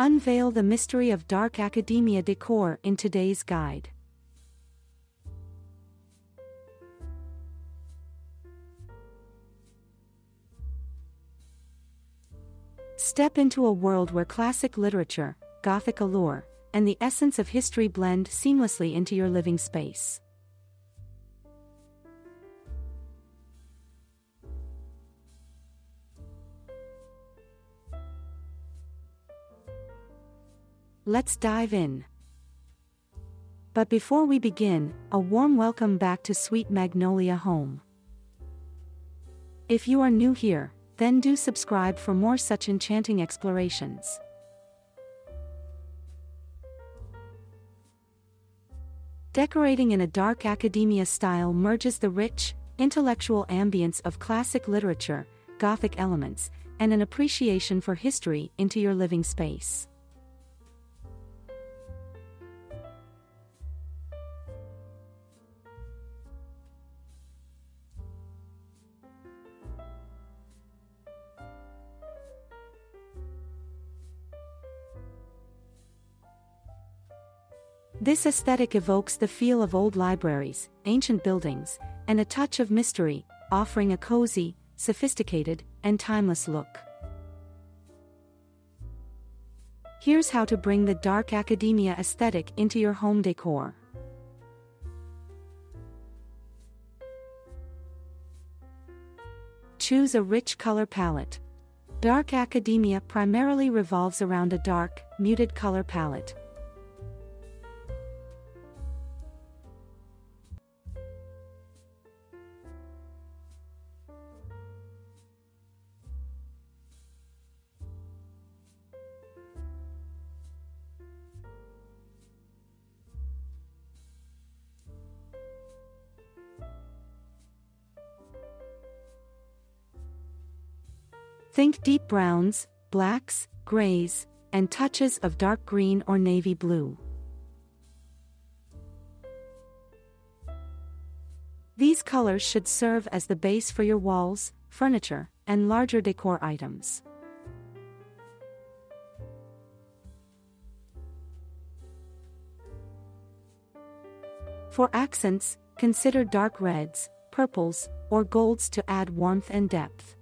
Unveil the mystery of dark academia decor in today's guide. Step into a world where classic literature, Gothic allure, and the essence of history blend seamlessly into your living space. Let's dive in. But before we begin, a warm welcome back to Sweet Magnoliaa Home. If you are new here, then do subscribe for more such enchanting explorations. Decorating in a dark academia style merges the rich, intellectual ambience of classic literature, Gothic elements, and an appreciation for history into your living space. This aesthetic evokes the feel of old libraries, ancient buildings, and a touch of mystery, offering a cozy, sophisticated, and timeless look. Here's how to bring the dark academia aesthetic into your home decor. Choose a rich color palette. Dark academia primarily revolves around a dark, muted color palette, Think deep browns, blacks, grays, and touches of dark green or navy blue. These colors should serve as the base for your walls, furniture, and larger decor items. For accents, consider dark reds, purples, or golds to add warmth and depth.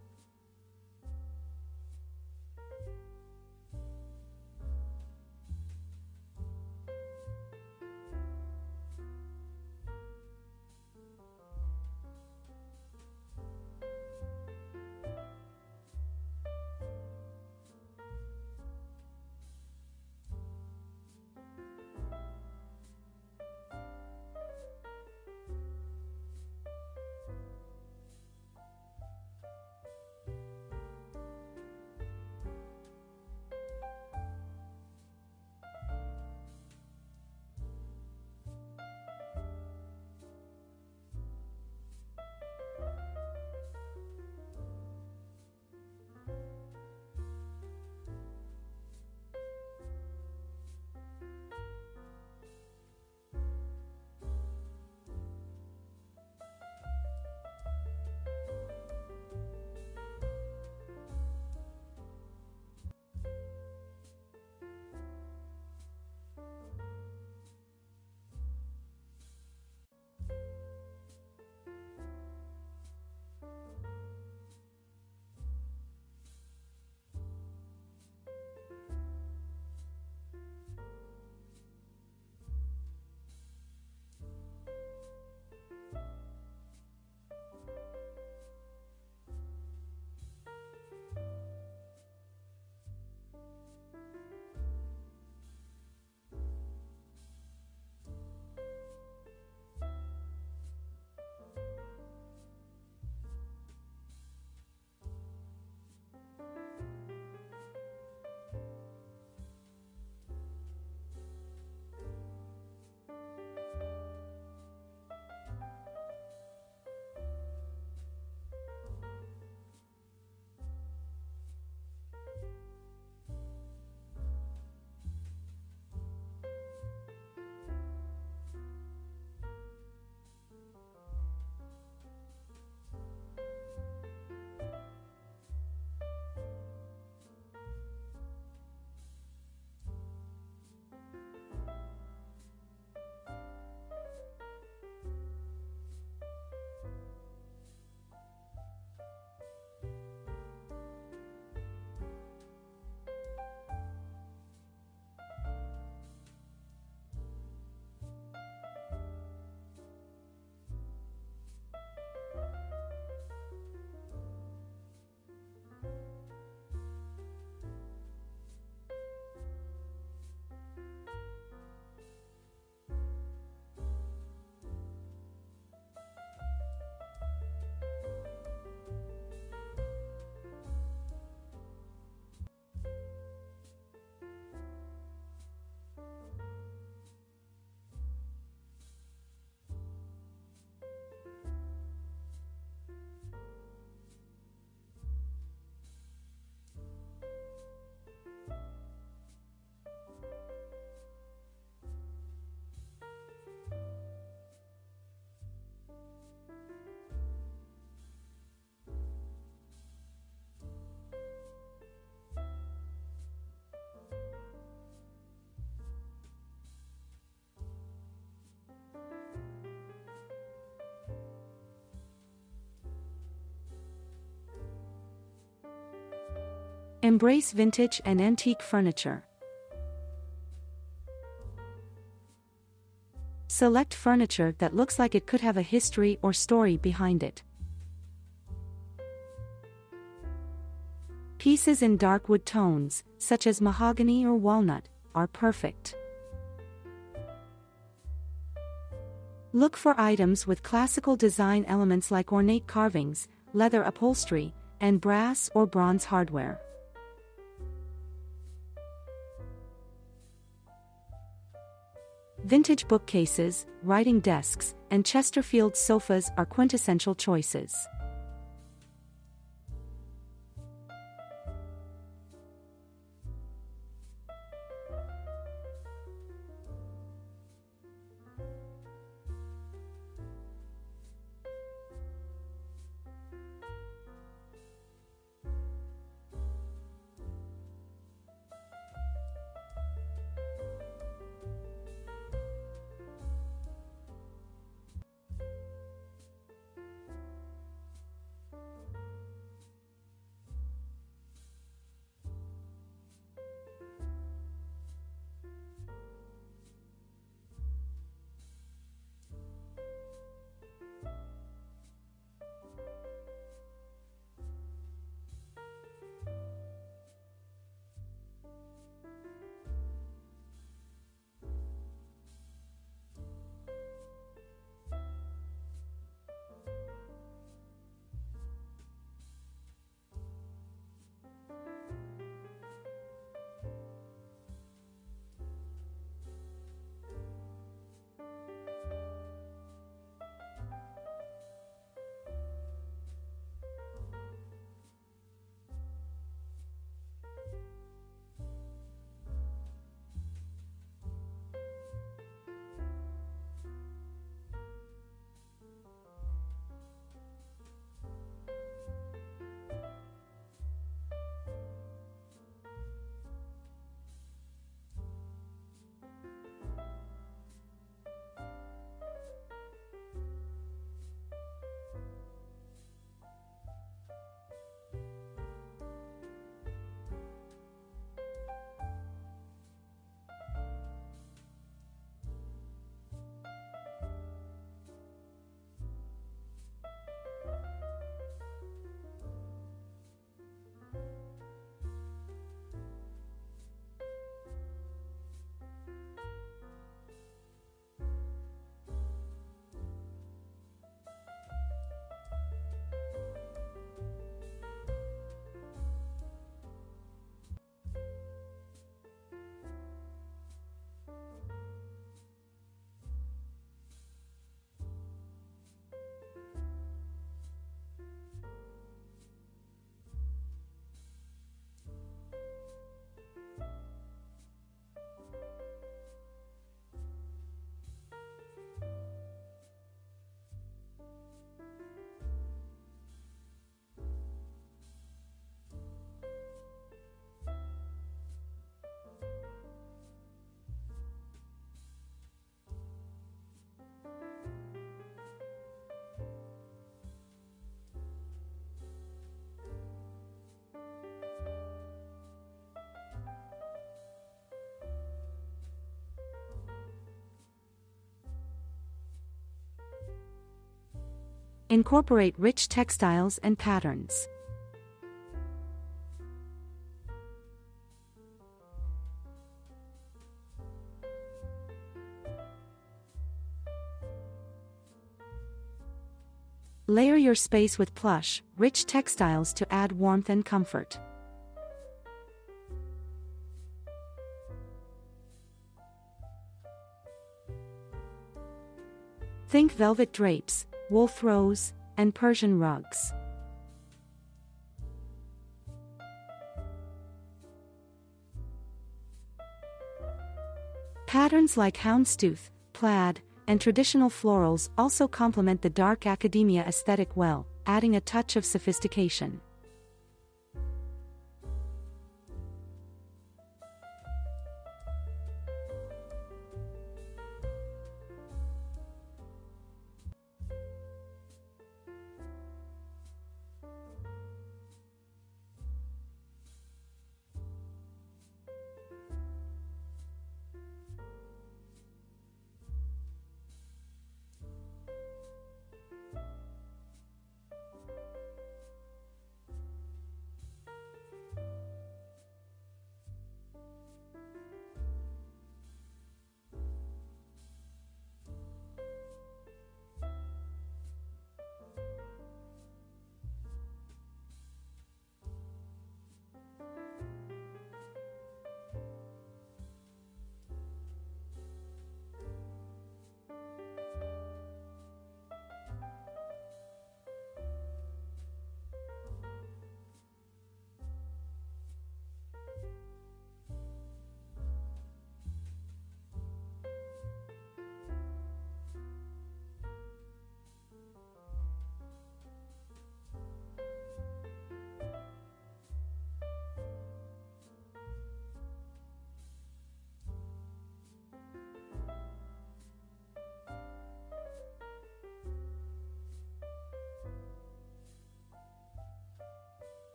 Embrace vintage and antique furniture. Select furniture that looks like it could have a history or story behind it. Pieces in dark wood tones, such as mahogany or walnut, are perfect. Look for items with classical design elements like ornate carvings, leather upholstery, and brass or bronze hardware. Vintage bookcases, writing desks, and Chesterfield sofas are quintessential choices. Incorporate rich textiles and patterns. Layer your space with plush, rich textiles to add warmth and comfort. Think velvet drapes, wool throws, and Persian rugs. Patterns like houndstooth, plaid, and traditional florals also complement the dark academia aesthetic well, adding a touch of sophistication.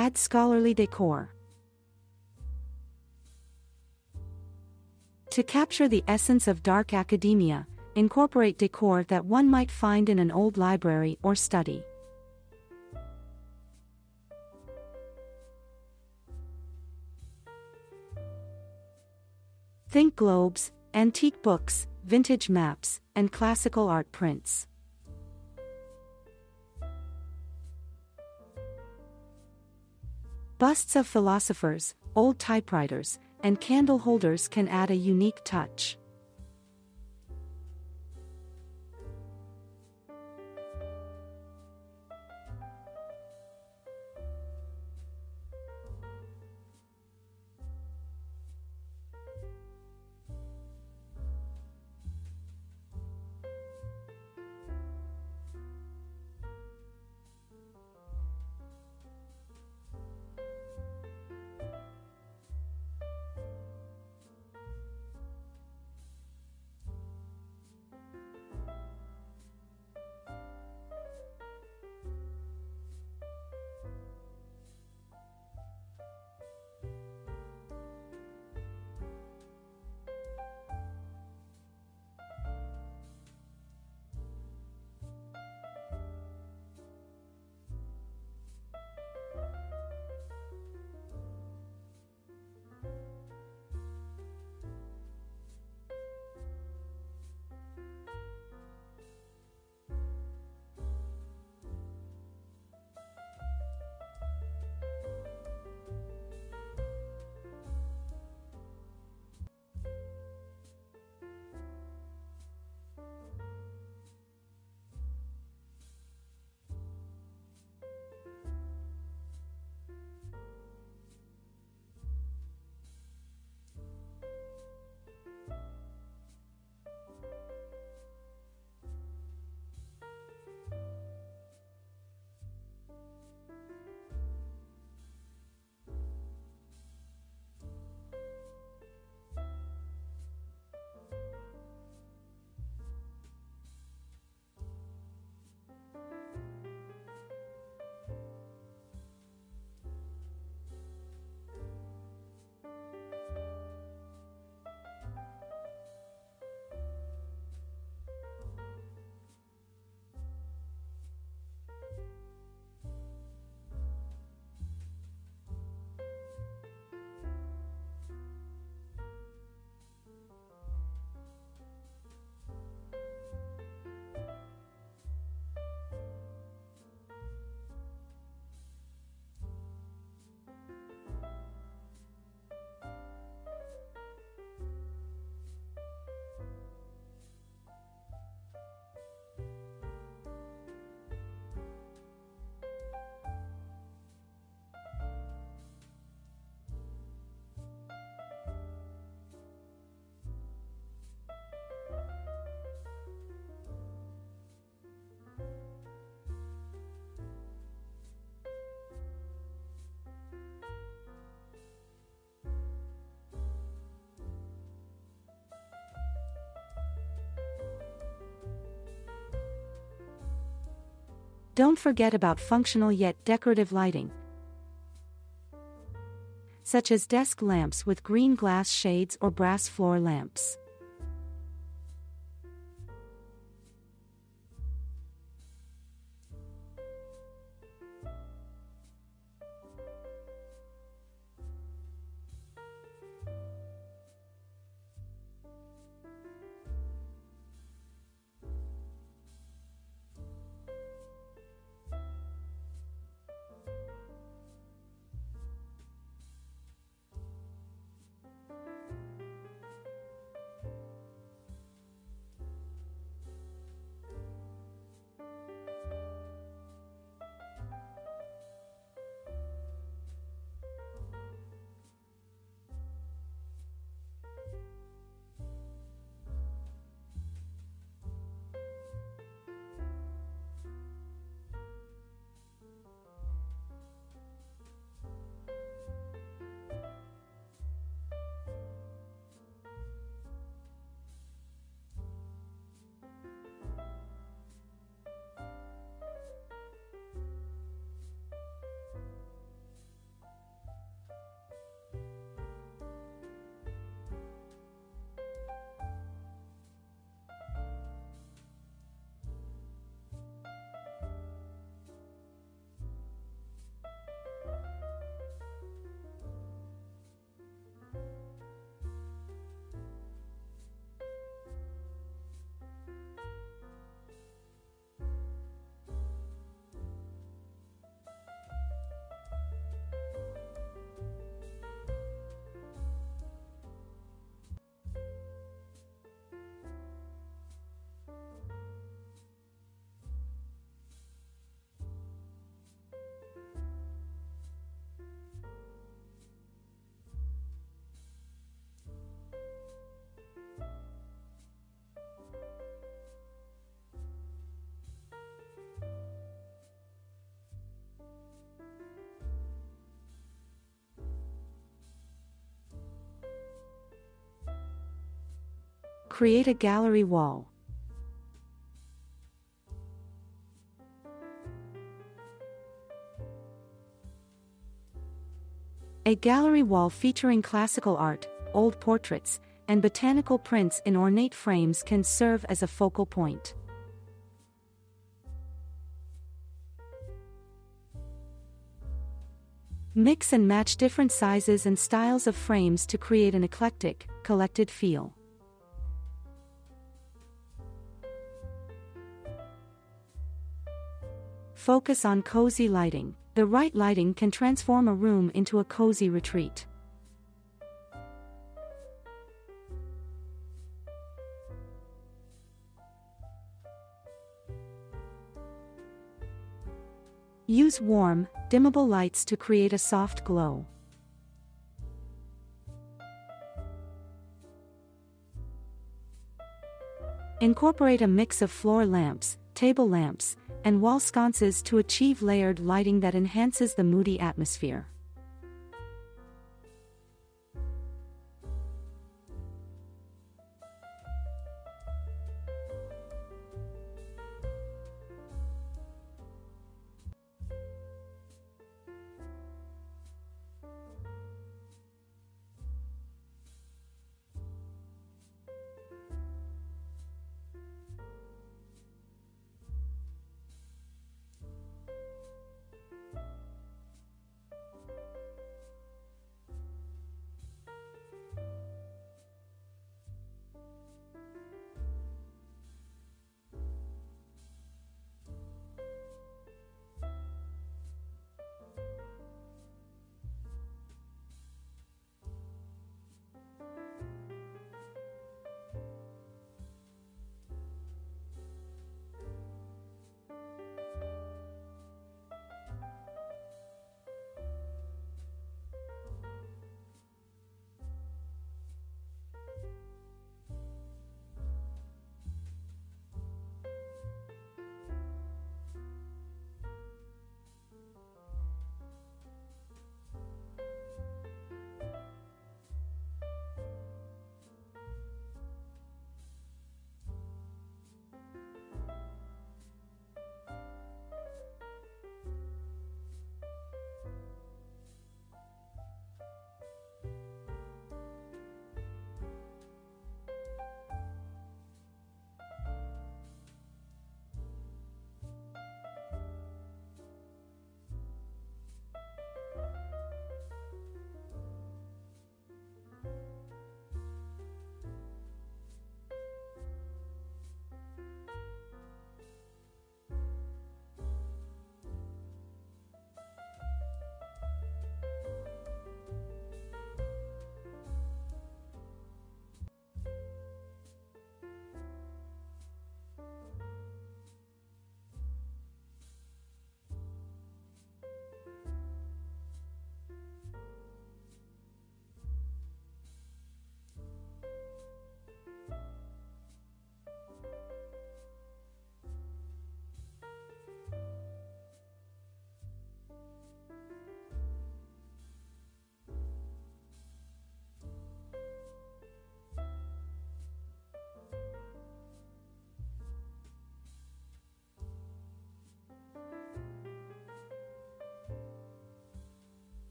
Add scholarly decor. To capture the essence of dark academia, incorporate decor that one might find in an old library or study. Think globes, antique books, vintage maps, and classical art prints. Busts of philosophers, old typewriters, and candle holders can add a unique touch. Don't forget about functional yet decorative lighting, such as desk lamps with green glass shades or brass floor lamps. Create a gallery wall. A gallery wall featuring classical art, old portraits, and botanical prints in ornate frames can serve as a focal point. Mix and match different sizes and styles of frames to create an eclectic, collected feel. Focus on cozy lighting. The right lighting can transform a room into a cozy retreat. Use warm, dimmable lights to create a soft glow. Incorporate a mix of floor lamps, table lamps, and wall sconces to achieve layered lighting that enhances the moody atmosphere.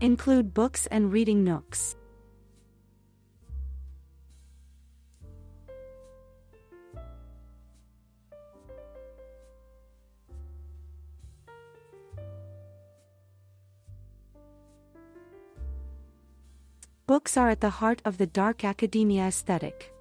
Include books and reading nooks. Books are at the heart of the dark academia aesthetic.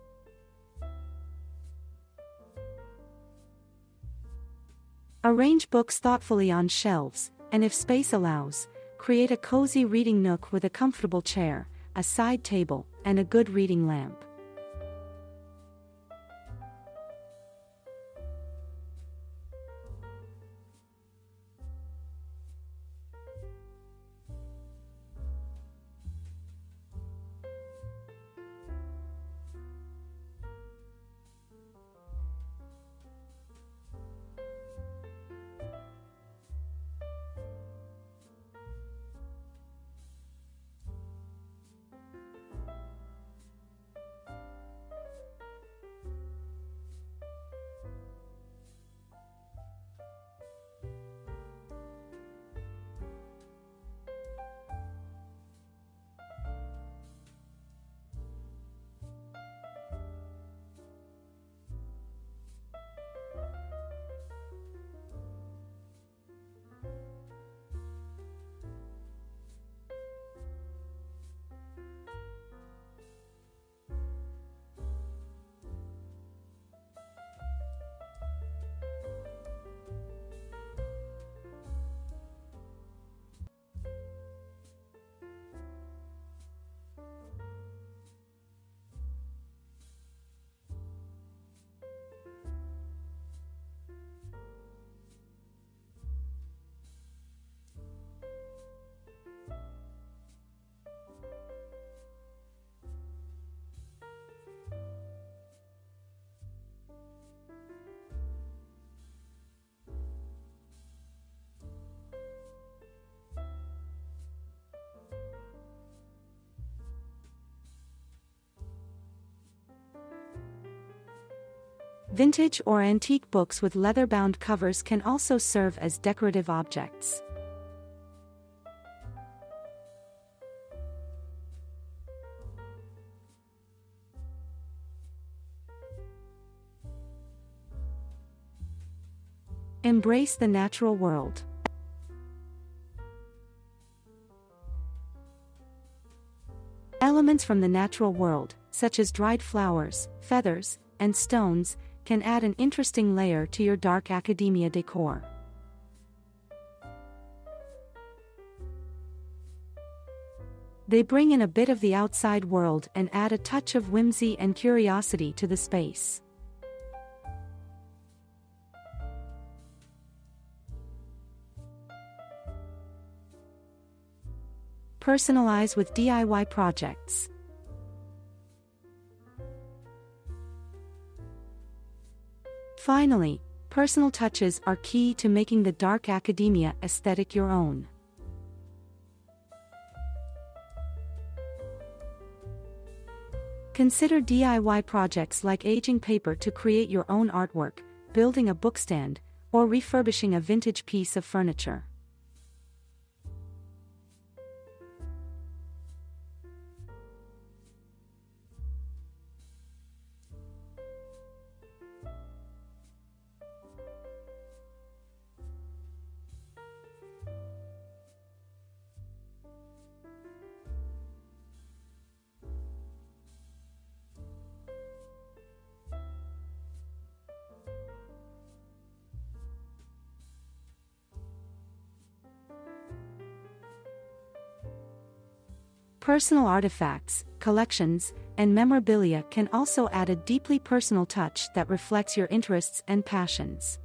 Arrange books thoughtfully on shelves, and if space allows, create a cozy reading nook with a comfortable chair, a side table, and a good reading lamp. Vintage or antique books with leather-bound covers can also serve as decorative objects. Embrace the natural world. Elements from the natural world, such as dried flowers, feathers, and stones, can add an interesting layer to your dark academia decor. They bring in a bit of the outside world and add a touch of whimsy and curiosity to the space. Personalize with DIY projects. Finally, personal touches are key to making the dark academia aesthetic your own. Consider DIY projects like aging paper to create your own artwork, building a bookstand, or refurbishing a vintage piece of furniture. Personal artifacts, collections, and memorabilia can also add a deeply personal touch that reflects your interests and passions.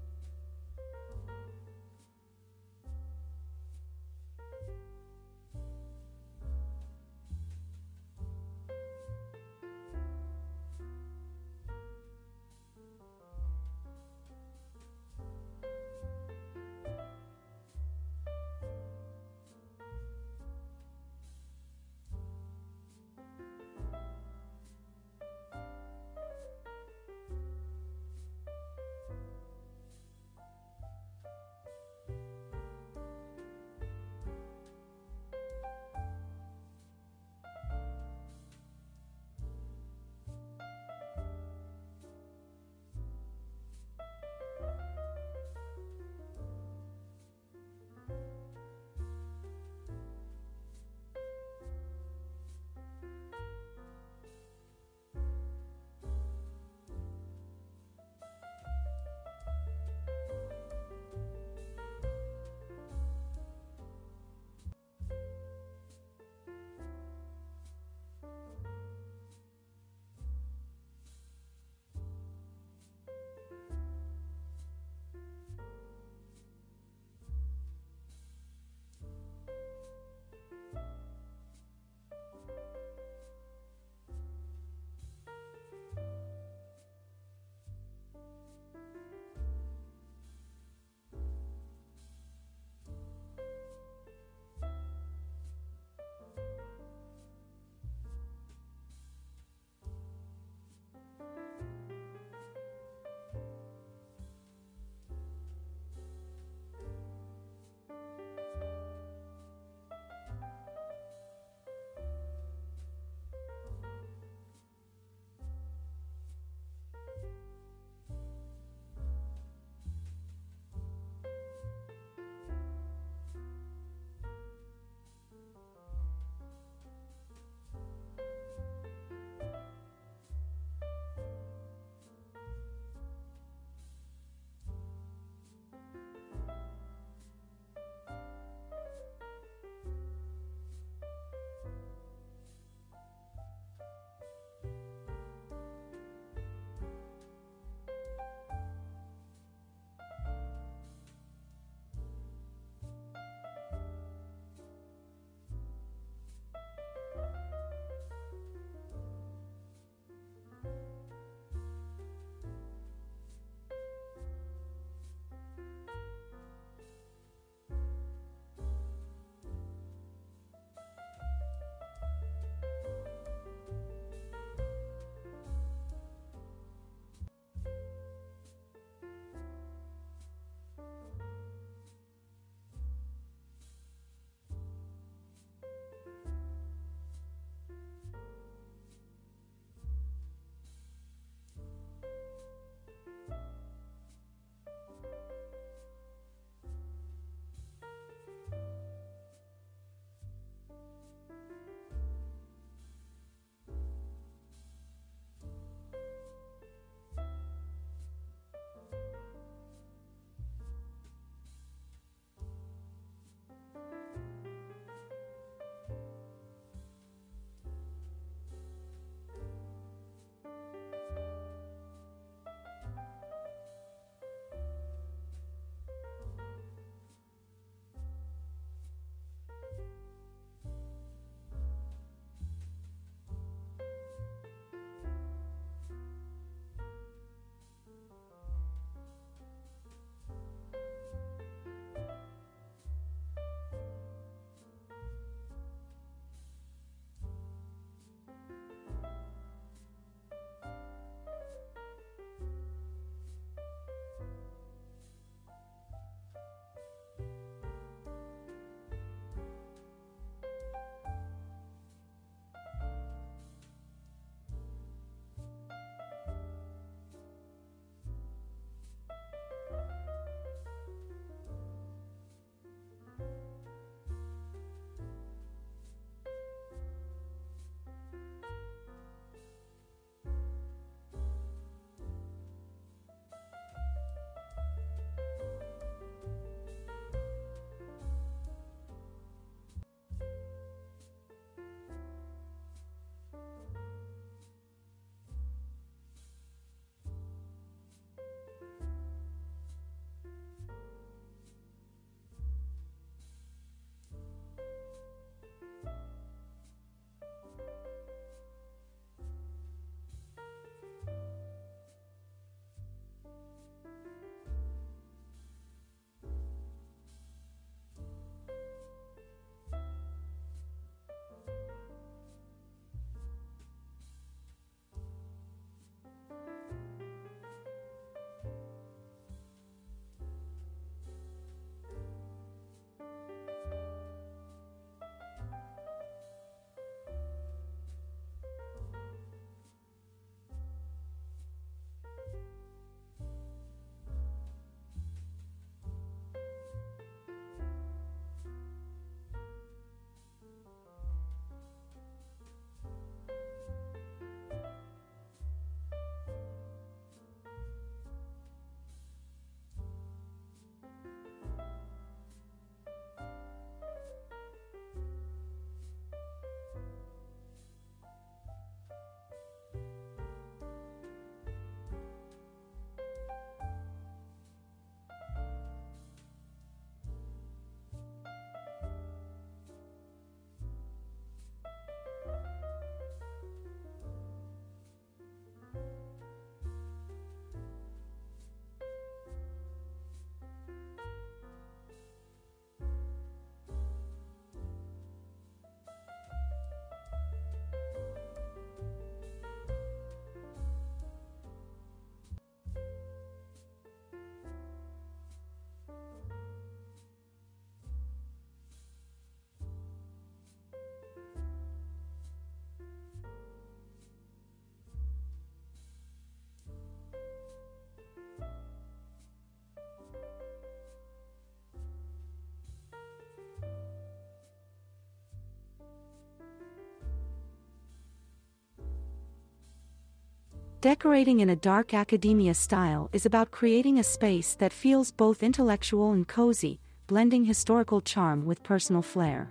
Decorating in a dark academia style is about creating a space that feels both intellectual and cozy, blending historical charm with personal flair.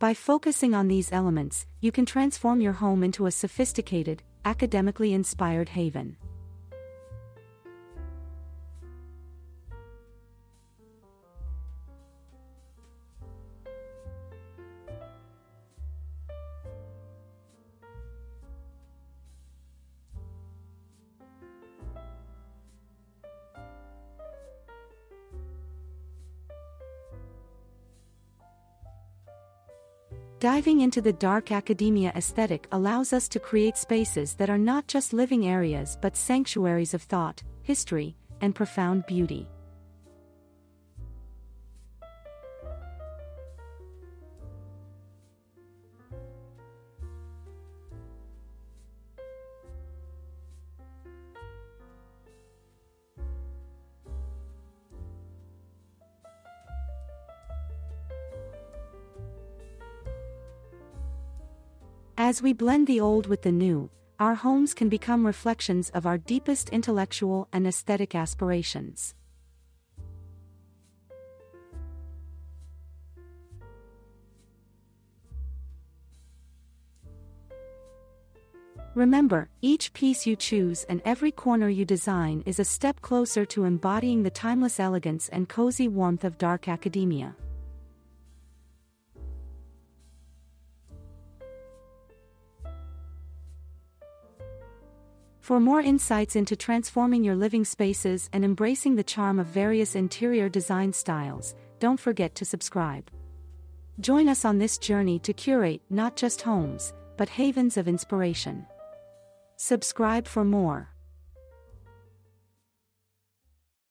By focusing on these elements, you can transform your home into a sophisticated, academically inspired haven. Diving into the dark academia aesthetic allows us to create spaces that are not just living areas but sanctuaries of thought, history, and profound beauty. As we blend the old with the new, our homes can become reflections of our deepest intellectual and aesthetic aspirations. Remember, each piece you choose and every corner you design is a step closer to embodying the timeless elegance and cozy warmth of dark academia. For more insights into transforming your living spaces and embracing the charm of various interior design styles, don't forget to subscribe. Join us on this journey to curate not just homes, but havens of inspiration. Subscribe for more.